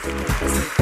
Você.